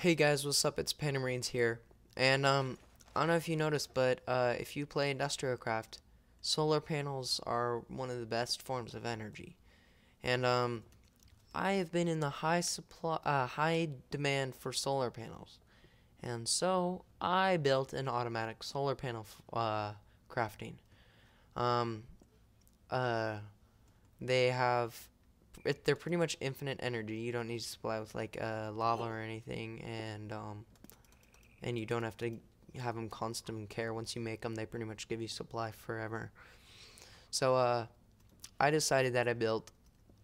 Hey guys, what's up? It's PandaMarines here. And um I don't know if you noticed, but uh if you play industrial craft, solar panels are one of the best forms of energy. And um I have been in the high supply uh, high demand for solar panels. And so I built an automatic solar panel uh crafting. Um uh they have it, they're pretty much infinite energy. You don't need to supply with like uh, lava or anything, and um, and you don't have to have them constant care. Once you make them, they pretty much give you supply forever. So uh, I decided that I built,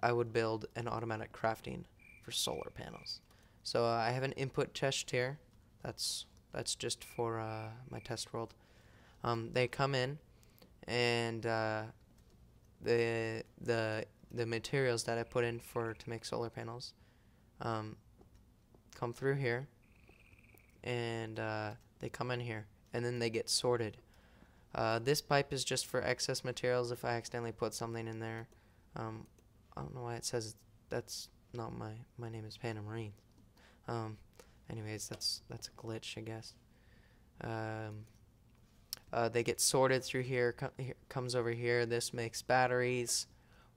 I would build an automatic crafting for solar panels. So uh, I have an input chest here. That's that's just for uh, my test world. Um, they come in, and uh, the the the materials that I put in for to make solar panels um, come through here and uh, they come in here and then they get sorted. Uh, this pipe is just for excess materials if I accidentally put something in there. Um, I don't know why it says that's not my my name is Panda Marine. Um, anyways, that's that's a glitch, I guess. Um, uh, they get sorted through here, here, comes over here. This makes batteries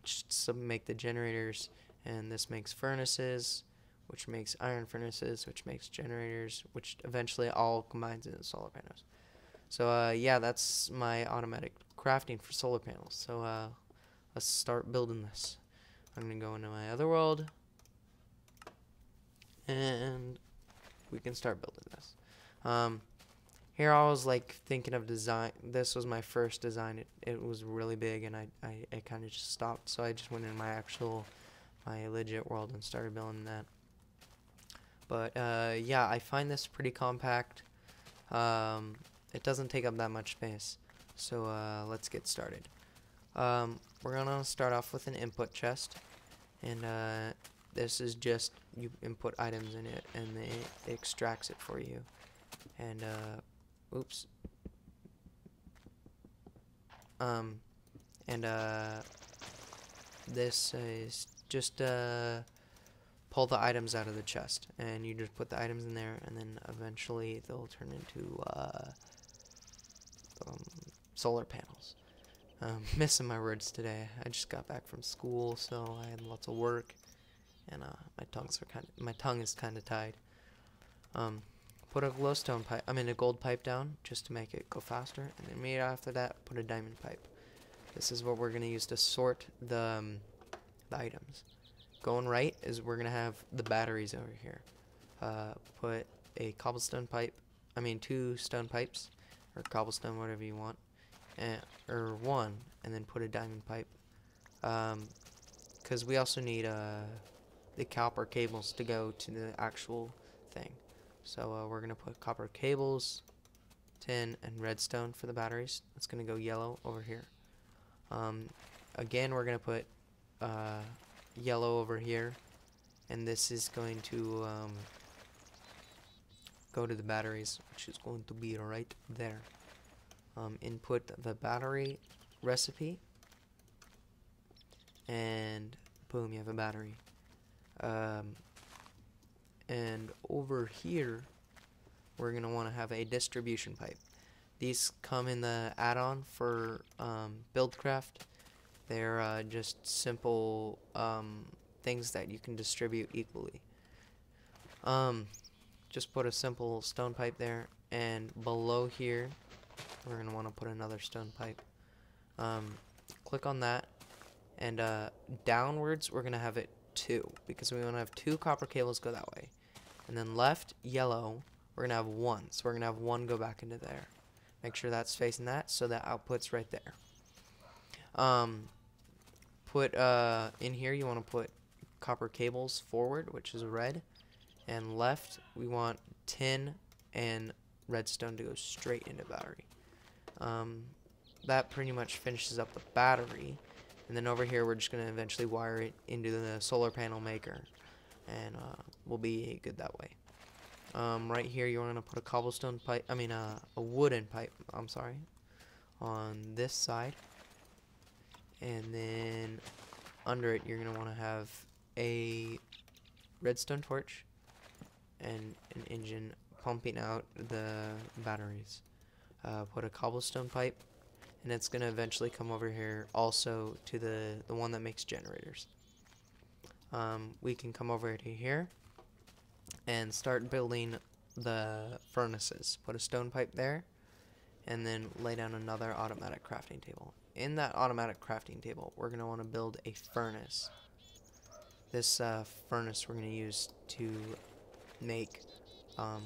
some make the generators, and this makes furnaces, which makes iron furnaces, which makes generators, which eventually all combines into solar panels. So uh, yeah, that's my automatic crafting for solar panels. So uh, let's start building this. I'm gonna go into my other world, and we can start building this. Um, here I was like thinking of design. This was my first design. It, it was really big and I, I, I kind of just stopped. So I just went in my actual, my legit world and started building that. But uh, yeah, I find this pretty compact. Um, it doesn't take up that much space. So uh, let's get started. Um, we're gonna start off with an input chest. And uh, this is just, you input items in it and it extracts it for you. And uh, Oops. Um, and uh, this is just uh, pull the items out of the chest, and you just put the items in there, and then eventually they'll turn into uh, um, solar panels. Um, missing my words today. I just got back from school, so I had lots of work, and uh, my tongues are kind of my tongue is kind of tied. Um, put a glowstone pipe, I mean a gold pipe down just to make it go faster. And then immediately after that, put a diamond pipe. This is what we're going to use to sort the, um, the items. Going right is we're going to have the batteries over here. Uh, put a cobblestone pipe, I mean two stone pipes, or cobblestone, whatever you want, and, or one, and then put a diamond pipe. Because um, we also need uh, the copper cables to go to the actual thing. So uh, we're going to put copper cables, tin, and redstone for the batteries. That's going to go yellow over here. Um, again, we're going to put uh, yellow over here. And this is going to um, go to the batteries, which is going to be right there. Um, input the battery recipe. And boom, you have a battery. Um, and over here we're going to want to have a distribution pipe. These come in the add-on for um, buildcraft. They're uh, just simple um, things that you can distribute equally. Um, just put a simple stone pipe there and below here we're going to want to put another stone pipe. Um, click on that and uh, downwards we're going to have it two because we want to have two copper cables go that way and then left, yellow, we're going to have one. So we're to have one go back into there. Make sure that's facing that so that output's right there. Um, put uh, in here, you want to put copper cables forward, which is red. And left, we want tin and redstone to go straight into battery. Um, that pretty much finishes up the battery. And then over here, we're just going to eventually wire it into the solar panel maker and uh, will be good that way. Um, right here, you're gonna put a cobblestone pipe. I mean, uh, a wooden pipe. I'm sorry, on this side, and then under it, you're gonna want to have a redstone torch, and an engine pumping out the batteries. Uh, put a cobblestone pipe, and it's gonna eventually come over here also to the the one that makes generators. Um, we can come over to here and start building the furnaces. Put a stone pipe there, and then lay down another automatic crafting table. In that automatic crafting table, we're gonna want to build a furnace. This uh, furnace we're gonna use to make um,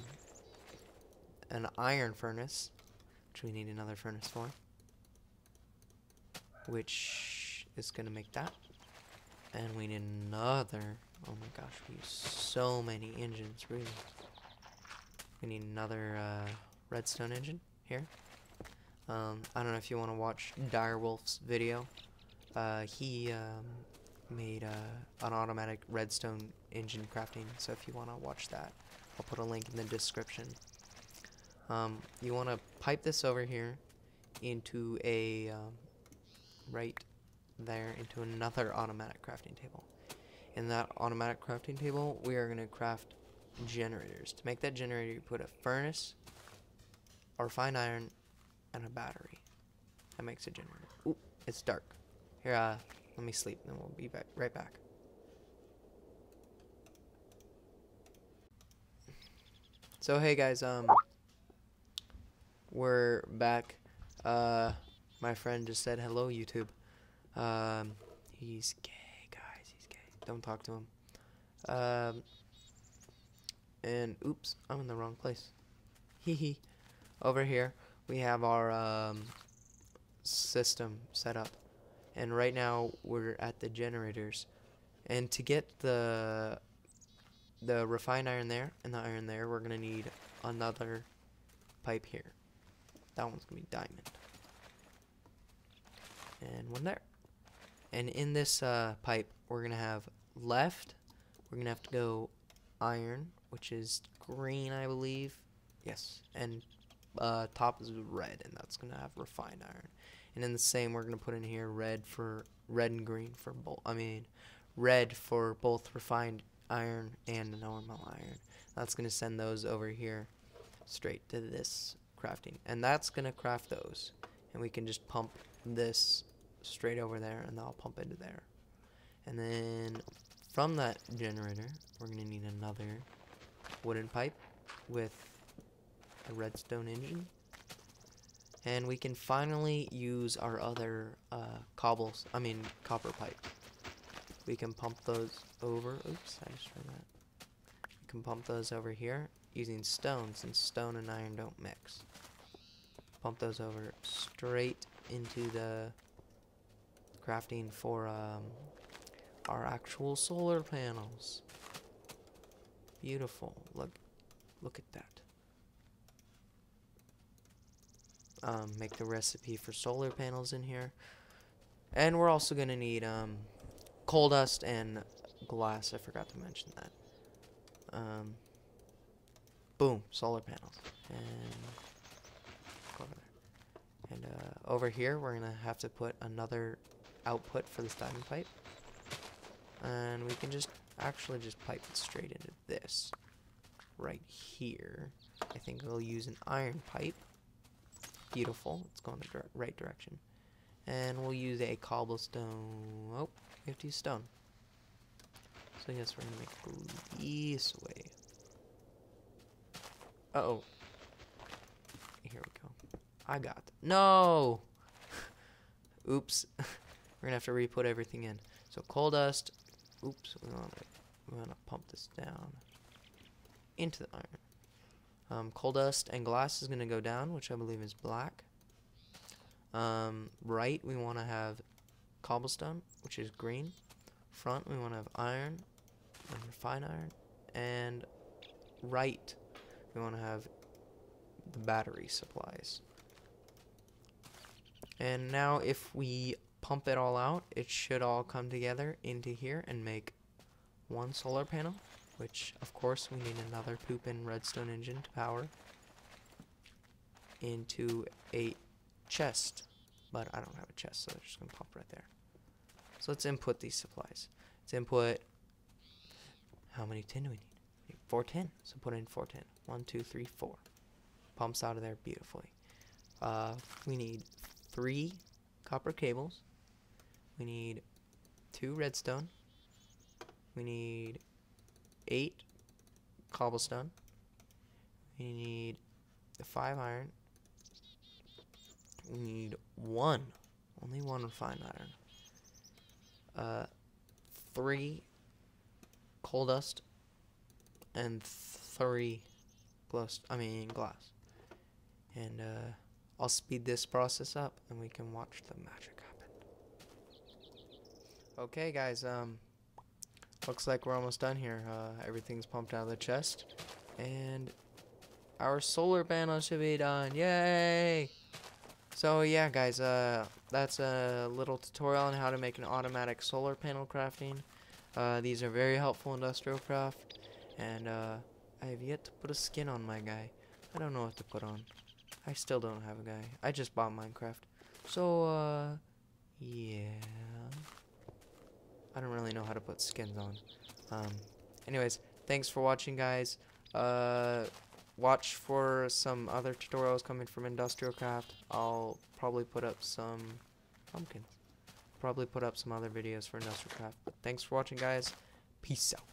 an iron furnace, which we need another furnace for, which is going to make that. And we need another, oh my gosh, we use so many engines, really. We need another uh, redstone engine here. Um, I don't know if you want to watch Direwolf's video. Uh, he um, made uh, an automatic redstone engine crafting, so if you want to watch that, I'll put a link in the description. Um, you want to pipe this over here into a, um, right there, into another automatic crafting table. In that automatic crafting table, we are going to craft generators. To make that generator, you put a furnace, or fine iron, and a battery. That makes a generator. Ooh, it's dark. Here, uh, let me sleep, and then we'll be back, right back. So hey guys, um, we're back. Uh, my friend just said hello, YouTube. Um, he's gay, guys. He's gay. Don't talk to him. Um, and oops, I'm in the wrong place. Hee hee. Over here, we have our um, system set up, and right now we're at the generators. And to get the the refined iron there and the iron there, we're gonna need another pipe here. That one's gonna be diamond. And one there. And in this uh, pipe, we're gonna have left, we're gonna have to go iron, which is green, I believe. Yes, and uh, top is red, and that's gonna have refined iron. And in the same, we're gonna put in here red for red and green for both. I mean, red for both refined iron and normal iron. That's going to send those over here straight to this crafting. And that's going to craft those. And we can just pump this straight over there and I'll pump into there. And then from that generator, we're going to need another wooden pipe with a redstone engine. And we can finally use our other uh, cobbles, I mean copper pipe we can pump those over. Oops, I just read that. We can pump those over here using stone since stone and iron don't mix. Pump those over straight into the crafting for um, our actual solar panels. Beautiful. Look, look at that. Um, make the recipe for solar panels in here. And we're also going to need um, coal dust and glass. I forgot to mention that. Um, boom, solar panels. And over there. And uh, over here, we're going to have to put another output for this diamond pipe. And we can just actually just pipe it straight into this. Right here. I think we'll use an iron pipe. Beautiful. It's going the right direction. And we'll use a cobblestone. Oh, we have to use stone. So I guess we're gonna make this way. Uh oh. Here we go. I got. No! Oops. we're gonna have to re-put everything in. So coal dust. Oops. We want to. We want to pump this down into the iron. Um, coal dust and glass is gonna go down, which I believe is black. Um, right, we want to have cobblestone, which is green. Front, we want to have iron, and refined iron. And right, we want to have the battery supplies. And now if we pump it all out, it should all come together into here and make one solar panel, which of course we need another poop poopin redstone engine to power into a chest. But I don't have a chest, so it's just going to pop right there. So let's input these supplies. Let's input, how many tin do we need? We need 410. So put in 410. One, two, three, four. Pumps out of there beautifully. Uh, we need three copper cables. We need two redstone. We need eight cobblestone. We need five iron. We need one, only one refined iron. Uh, three coal dust and three glow. I mean glass. And uh, I'll speed this process up, and we can watch the magic. Okay, guys. Um, looks like we're almost done here. Uh, everything's pumped out of the chest, and our solar panel should be done. Yay! So yeah, guys. Uh, that's a little tutorial on how to make an automatic solar panel crafting. Uh, these are very helpful industrial craft, and uh, I have yet to put a skin on my guy. I don't know what to put on. I still don't have a guy. I just bought Minecraft. So, uh, yeah. I don't really know how to put skins on. Um, anyways, thanks for watching, guys. Uh, watch for some other tutorials coming from Industrial Craft. I'll probably put up some pumpkins. Probably put up some other videos for Industrial Craft. But thanks for watching, guys. Peace out.